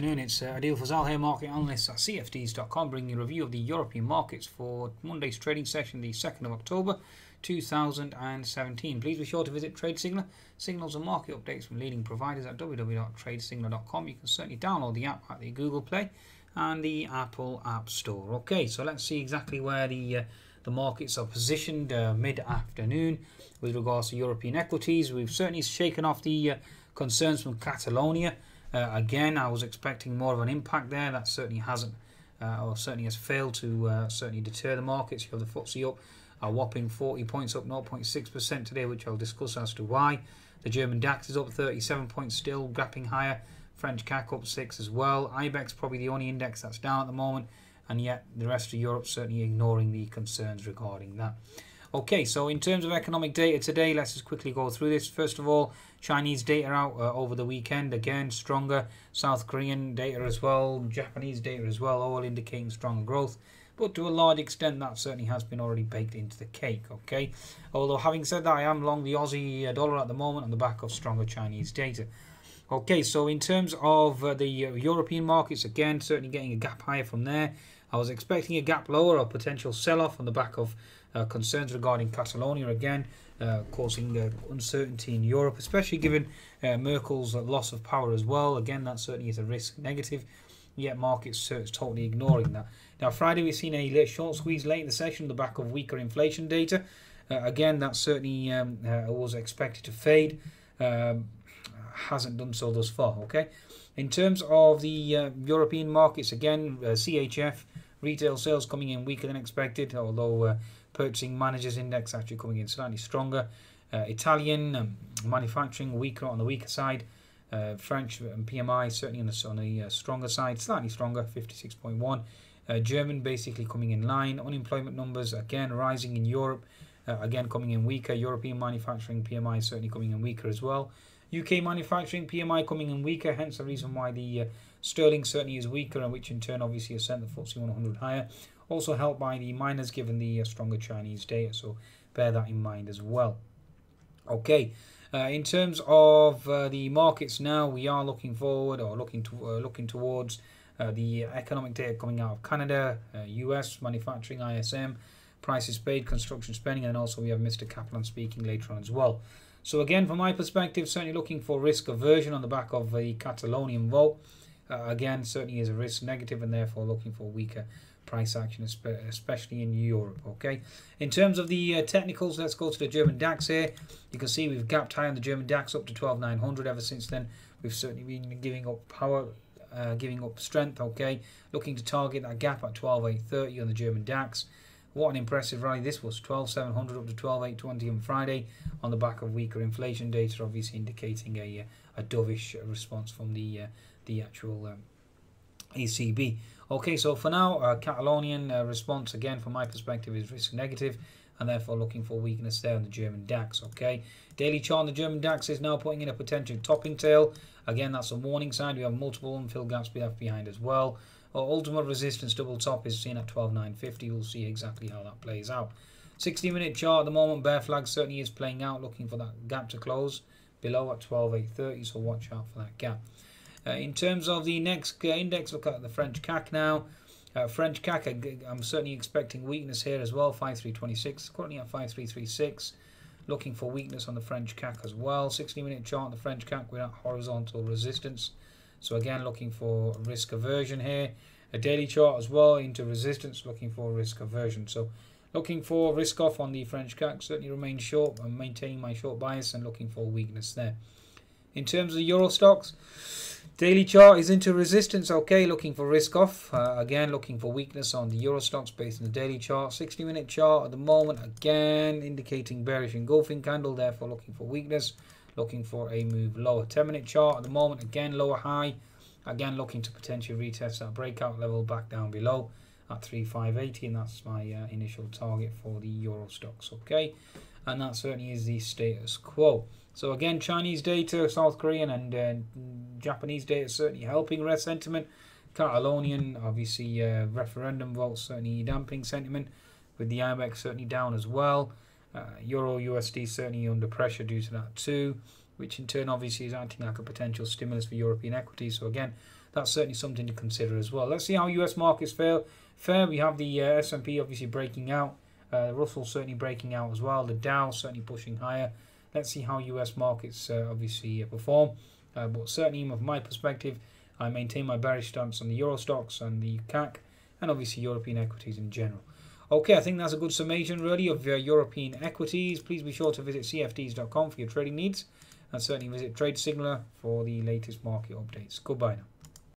afternoon. It's uh, Adil Fazal here, market analyst at CFDs.com, bringing a review of the European markets for Monday's trading session, the 2nd of October 2017. Please be sure to visit Trade Signal. Signals and market updates from leading providers at www.tradesignal.com. You can certainly download the app at the Google Play and the Apple App Store. Okay, so let's see exactly where the uh, the markets are positioned uh, mid-afternoon with regards to European equities. We've certainly shaken off the uh, concerns from Catalonia. Uh, again, I was expecting more of an impact there. That certainly hasn't, uh, or certainly has failed to uh, certainly deter the markets. You have the FTSE up a whopping 40 points, up 0.6% today, which I'll discuss as to why. The German DAX is up 37 points still, gapping higher. French CAC up 6 as well. IBEX probably the only index that's down at the moment, and yet the rest of Europe certainly ignoring the concerns regarding that. Okay, so in terms of economic data today, let's just quickly go through this. First of all, Chinese data out uh, over the weekend, again stronger. South Korean data as well, Japanese data as well, all indicating strong growth. But to a large extent, that certainly has been already baked into the cake. Okay, although having said that, I am long the Aussie uh, dollar at the moment on the back of stronger Chinese data. Okay, so in terms of uh, the uh, European markets, again, certainly getting a gap higher from there. I was expecting a gap lower or potential sell off on the back of uh, concerns regarding Catalonia again, uh, causing uh, uncertainty in Europe, especially given uh, Merkel's loss of power as well. Again, that certainly is a risk negative, yet markets are totally ignoring that. Now, Friday we've seen a short squeeze late in the session on the back of weaker inflation data. Uh, again, that certainly um, uh, was expected to fade. Um, hasn't done so thus far. Okay. In terms of the European markets, again, CHF retail sales coming in weaker than expected, although Purchasing Managers Index actually coming in slightly stronger. Uh, Italian um, manufacturing weaker on the weaker side. Uh, French and PMI certainly on the, on the uh, stronger side, slightly stronger, 56.1. Uh, German basically coming in line. Unemployment numbers again rising in Europe, uh, again coming in weaker. European manufacturing PMI certainly coming in weaker as well. UK manufacturing PMI coming in weaker, hence the reason why the uh, sterling certainly is weaker, and which in turn obviously has sent the FTSE 100 higher. Also helped by the miners given the uh, stronger Chinese data, so bear that in mind as well. Okay, uh, in terms of uh, the markets now, we are looking forward or looking to uh, looking towards uh, the economic data coming out of Canada, US uh, manufacturing ISM, prices paid, construction spending, and also we have Mr. Kaplan speaking later on as well. So again, from my perspective, certainly looking for risk aversion on the back of the Catalonian vote. again, certainly is a risk negative, and therefore looking for weaker price action, especially in Europe. Okay. In terms of the uh, technicals, let's go to the German DAX here. You can see we've gapped high on the German DAX up to 12,900. Ever since then, we've certainly been giving up power, uh, giving up strength. Okay. Looking to target that gap at 12,830 on the German DAX. What an impressive rally this was 12,700 up to 12,820 on Friday on the back of weaker inflation data, obviously indicating a, uh, a dovish response from the uh, the actual um, ECB. Okay, so for now, uh, Catalonian uh, response again from my perspective is risk negative and therefore looking for weakness there on the German DAX. Okay, daily chart on the German DAX is now putting in a potential topping tail. Again, that's a warning sign. We have multiple unfilled gaps left behind as well. Our ultimate resistance double top is seen at 12,950. We'll see exactly how that plays out. 60 minute chart at the moment, bear flag certainly is playing out, looking for that gap to close below at 12,830. So watch out for that gap. Uh, in terms of the next uh, index, look at the French CAC now. Uh, French CAC, I'm certainly expecting weakness here as well. 5326, currently at 5336. Looking for weakness on the French CAC as well. 60 minute chart the French CAC without horizontal resistance. So again, looking for risk aversion here. A daily chart as well into resistance, looking for risk aversion. So looking for risk off on the French CAC, certainly remain short. I'm maintaining my short bias and looking for weakness there. In terms of Euro Stoxx, Daily chart is into resistance, okay, looking for risk off. Uh, again, looking for weakness on the Euro Stoxx based on the daily chart. 60 minute chart at the moment, again, indicating bearish engulfing candle, therefore looking for weakness. Looking for a move lower. 10 minute chart at the moment, again, lower high. Again, looking to potentially retest that breakout level back down below at 3580, and that's my uh, initial target for the Euro Stoxx. okay. And that certainly is the status quo. So again, Chinese data, South Korean and uh, Japanese data certainly helping red sentiment. Catalonian, obviously, uh, referendum votes certainly damping sentiment, with the IBEX certainly down as well. Uh, Euro USD certainly under pressure due to that too, which in turn obviously is acting like a potential stimulus for European equities. So again, that's certainly something to consider as well. Let's see how US markets fare. Fair, we have the uh, S&P obviously breaking out, uh, Russell certainly breaking out as well, the Dow certainly pushing higher. Let's see how US markets uh, obviously uh, perform. Uh, but certainly, from my perspective, I maintain my bearish stance on the Euro Stoxx and the CAC, and obviously European equities in general. Okay, I think that's a good summation really of uh, European equities. Please be sure to visit cfds.com for your trading needs and certainly visit Trade Signaler for the latest market updates. Goodbye now.